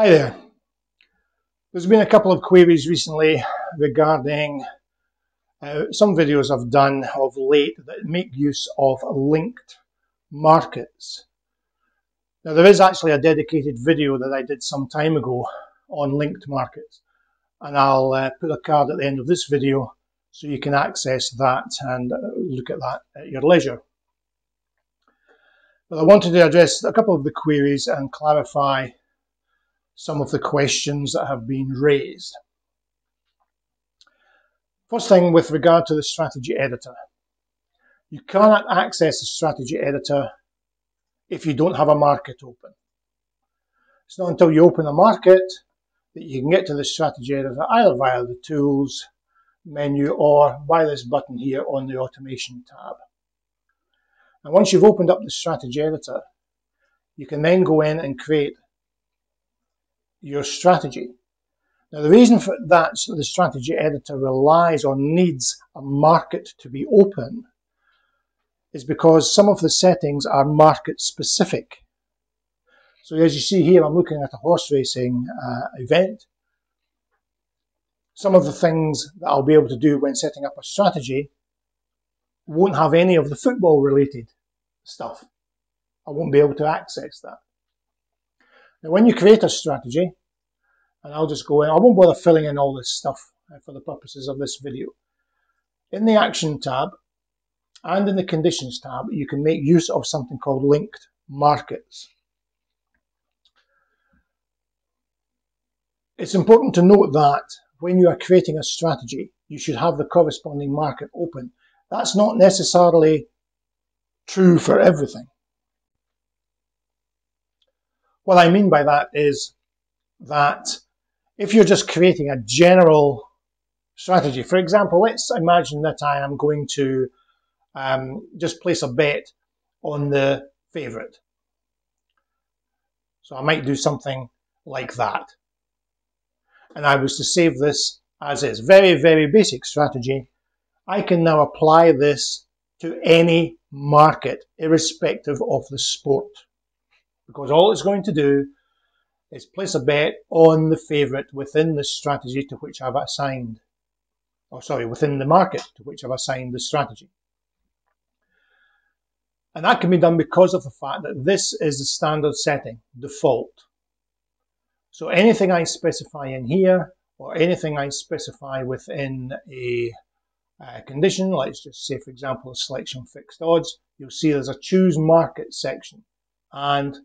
Hi there. There's been a couple of queries recently regarding uh, some videos I've done of late that make use of linked markets. Now there is actually a dedicated video that I did some time ago on linked markets and I'll uh, put a card at the end of this video so you can access that and look at that at your leisure. But I wanted to address a couple of the queries and clarify some of the questions that have been raised. First thing with regard to the strategy editor. You cannot access the strategy editor if you don't have a market open. It's not until you open a market that you can get to the strategy editor either via the tools menu or by this button here on the automation tab. And once you've opened up the strategy editor, you can then go in and create your strategy. Now, the reason for that the strategy editor relies or needs a market to be open is because some of the settings are market specific. So as you see here, I'm looking at a horse racing uh, event. Some of the things that I'll be able to do when setting up a strategy won't have any of the football related stuff. I won't be able to access that. Now, when you create a strategy, and I'll just go in, I won't bother filling in all this stuff uh, for the purposes of this video. In the Action tab and in the Conditions tab, you can make use of something called linked markets. It's important to note that when you are creating a strategy, you should have the corresponding market open. That's not necessarily true for everything. What I mean by that is that if you're just creating a general strategy, for example, let's imagine that I am going to um, just place a bet on the favorite. So I might do something like that. And I was to save this as is. Very, very basic strategy. I can now apply this to any market, irrespective of the sport. Because all it's going to do is place a bet on the favourite within the strategy to which I've assigned, or sorry, within the market to which I've assigned the strategy. And that can be done because of the fact that this is the standard setting, default. So anything I specify in here, or anything I specify within a uh, condition, let's just say, for example, a selection fixed odds, you'll see there's a choose market section. And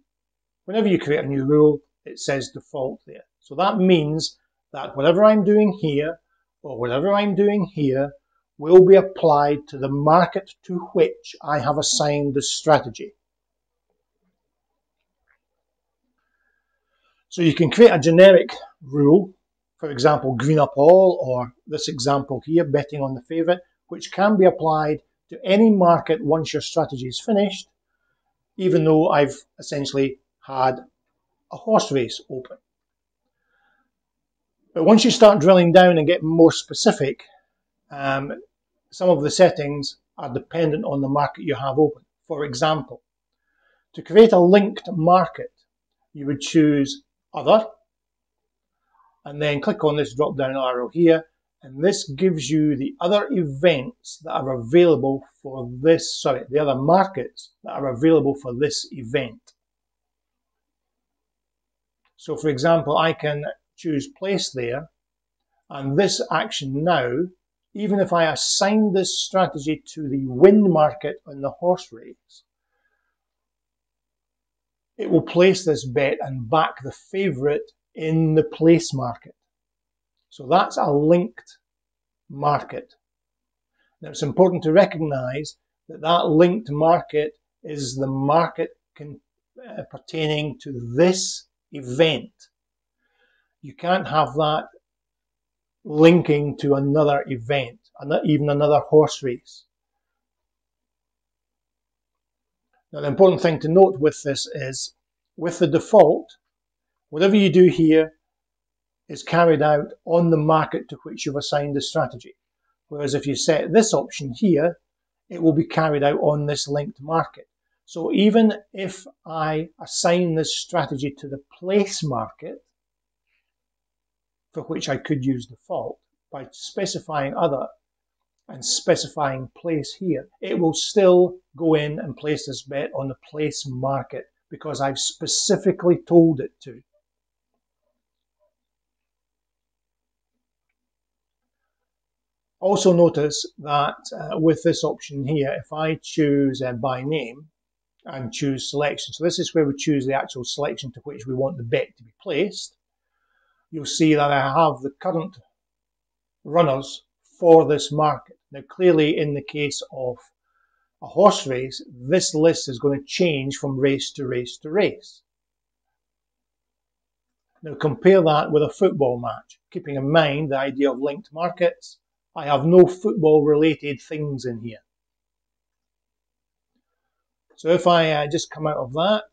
whenever you create a new rule, it says default there. So that means that whatever I'm doing here, or whatever I'm doing here, will be applied to the market to which I have assigned the strategy. So you can create a generic rule for example, green up all, or this example here, betting on the favourite, which can be applied to any market once your strategy is finished, even though I've essentially had a horse race open. But once you start drilling down and get more specific, um, some of the settings are dependent on the market you have open. For example, to create a linked market, you would choose Other, and then click on this drop down arrow here and this gives you the other events that are available for this, sorry, the other markets that are available for this event. So for example, I can choose place there and this action now, even if I assign this strategy to the win market on the horse race, it will place this bet and back the favourite in the place market. So that's a linked market. Now it's important to recognize that that linked market is the market uh, pertaining to this event. You can't have that linking to another event, even another horse race. Now the important thing to note with this is with the default, Whatever you do here is carried out on the market to which you've assigned the strategy. Whereas if you set this option here, it will be carried out on this linked market. So even if I assign this strategy to the place market, for which I could use default by specifying other and specifying place here, it will still go in and place this bet on the place market because I've specifically told it to. Also notice that uh, with this option here, if I choose uh, by name and choose selection, so this is where we choose the actual selection to which we want the bet to be placed, you'll see that I have the current runners for this market. Now clearly in the case of a horse race, this list is going to change from race to race to race. Now compare that with a football match, keeping in mind the idea of linked markets. I have no football related things in here. So if I uh, just come out of that,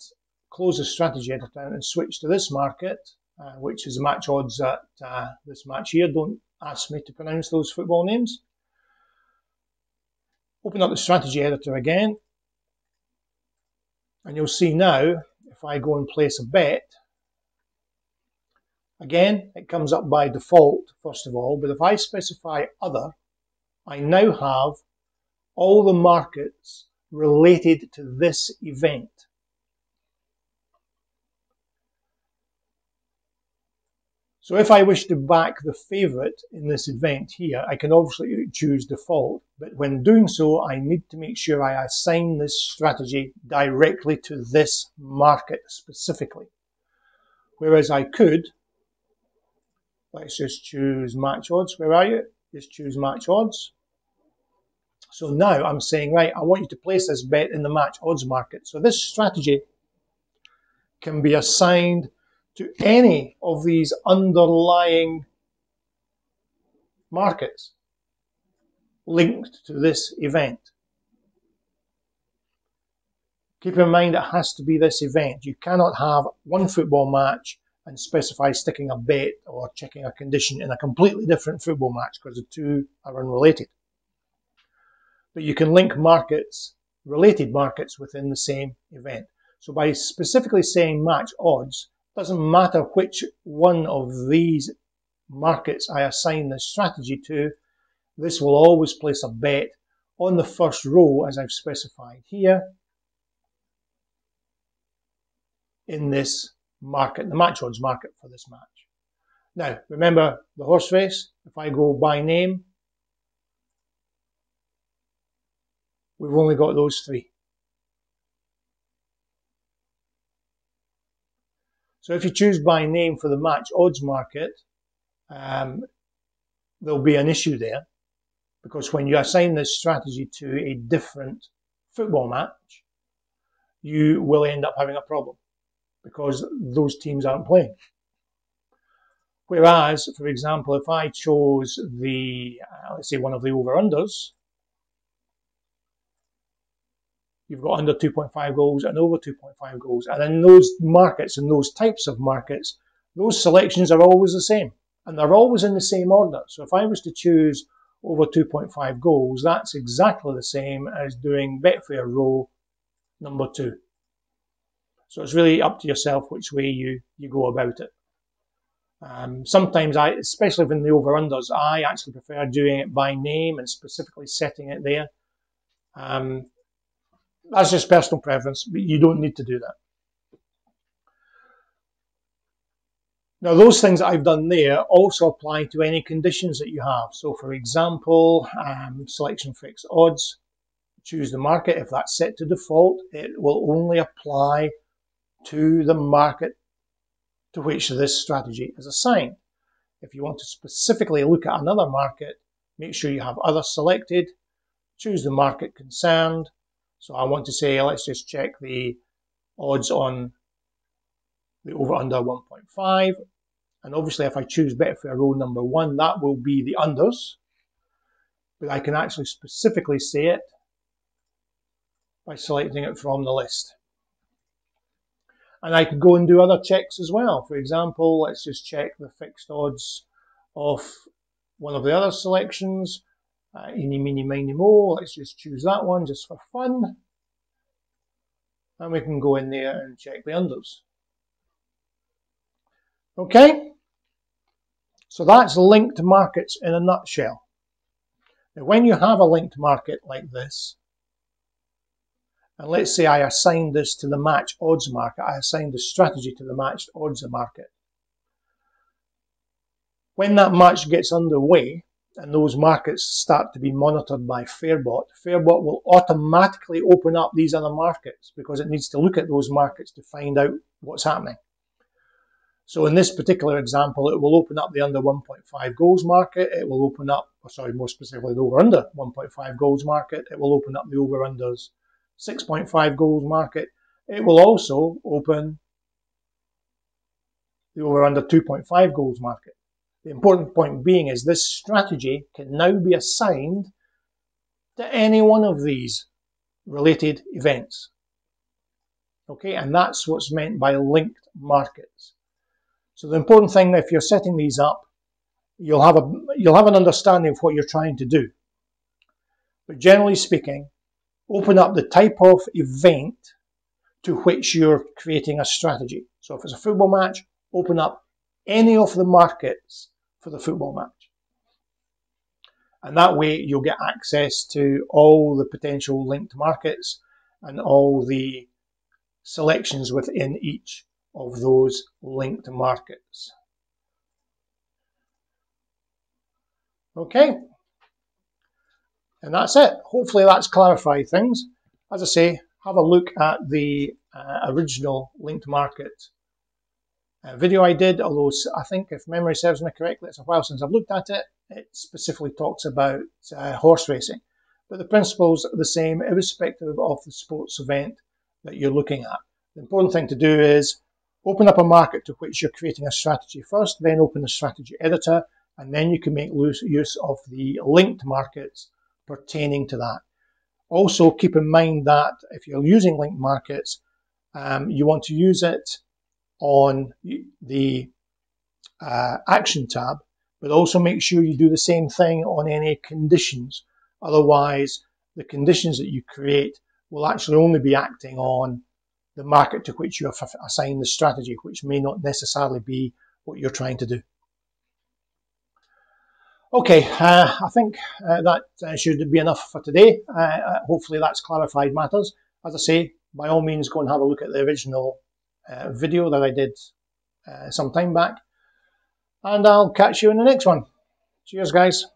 close the strategy editor and switch to this market, uh, which is match odds at uh, this match here. Don't ask me to pronounce those football names. Open up the strategy editor again. And you'll see now, if I go and place a bet, again, it comes up by default, first of all, but if I specify other, I now have all the markets related to this event. So if I wish to back the favorite in this event here, I can obviously choose default, but when doing so, I need to make sure I assign this strategy directly to this market specifically. Whereas I could, let's just choose match odds. Where are you? Just choose match odds. So now I'm saying, right, I want you to place this bet in the match odds market. So this strategy can be assigned to any of these underlying markets linked to this event. Keep in mind it has to be this event. You cannot have one football match and specify sticking a bet or checking a condition in a completely different football match because the two are unrelated. But you can link markets, related markets within the same event. So by specifically saying match odds, doesn't matter which one of these markets I assign this strategy to, this will always place a bet on the first row as I've specified here in this market, the match odds market for this match. Now, remember the horse race, if I go by name, we've only got those three. So if you choose by name for the match odds market, um, there'll be an issue there because when you assign this strategy to a different football match, you will end up having a problem because those teams aren't playing. Whereas, for example, if I chose the, uh, let's say one of the over-unders, you've got under 2.5 goals and over 2.5 goals. And in those markets, in those types of markets, those selections are always the same. And they're always in the same order. So if I was to choose over 2.5 goals, that's exactly the same as doing Betfair row number two. So it's really up to yourself which way you, you go about it. Um, sometimes I, especially in the over-unders, I actually prefer doing it by name and specifically setting it there. Um, that's just personal preference, but you don't need to do that. Now, those things that I've done there also apply to any conditions that you have. So, for example, um, selection fixed odds, choose the market. If that's set to default, it will only apply to the market to which this strategy is assigned. If you want to specifically look at another market, make sure you have other selected, choose the market concerned, so I want to say, let's just check the odds on the over under 1.5. And obviously, if I choose Betfair row number one, that will be the unders. But I can actually specifically say it by selecting it from the list. And I can go and do other checks as well. For example, let's just check the fixed odds of one of the other selections uh, eeny, meeny, miny, mo. Let's just choose that one just for fun. And we can go in there and check the unders. Okay. So that's linked markets in a nutshell. Now, when you have a linked market like this, and let's say I assign this to the match odds market, I assign the strategy to the matched odds market. When that match gets underway and those markets start to be monitored by Fairbot, Fairbot will automatically open up these other markets because it needs to look at those markets to find out what's happening. So in this particular example, it will open up the under 1.5 goals market. It will open up, sorry, more specifically the over under 1.5 goals market. It will open up the over unders 6.5 goals market. It will also open the over under 2.5 goals market. The important point being is this strategy can now be assigned to any one of these related events. Okay, and that's what's meant by linked markets. So the important thing, if you're setting these up, you'll have a you'll have an understanding of what you're trying to do. But generally speaking, open up the type of event to which you're creating a strategy. So if it's a football match, open up any of the markets for the football match. And that way you'll get access to all the potential linked markets and all the selections within each of those linked markets. Okay, and that's it. Hopefully that's clarified things. As I say, have a look at the uh, original linked market video I did, although I think if memory serves me correctly, it's a while since I've looked at it. It specifically talks about uh, horse racing. But the principles are the same irrespective of the sports event that you're looking at. The important thing to do is Open up a market to which you're creating a strategy first, then open the strategy editor, and then you can make use of the linked markets pertaining to that. Also, keep in mind that if you're using linked markets, um, you want to use it on the uh, action tab, but also make sure you do the same thing on any conditions. Otherwise, the conditions that you create will actually only be acting on the market to which you have assigned the strategy, which may not necessarily be what you're trying to do. Okay, uh, I think uh, that uh, should be enough for today. Uh, uh, hopefully that's clarified matters. As I say, by all means go and have a look at the original uh, video that I did some time back. And I'll catch you in the next one. Cheers, guys.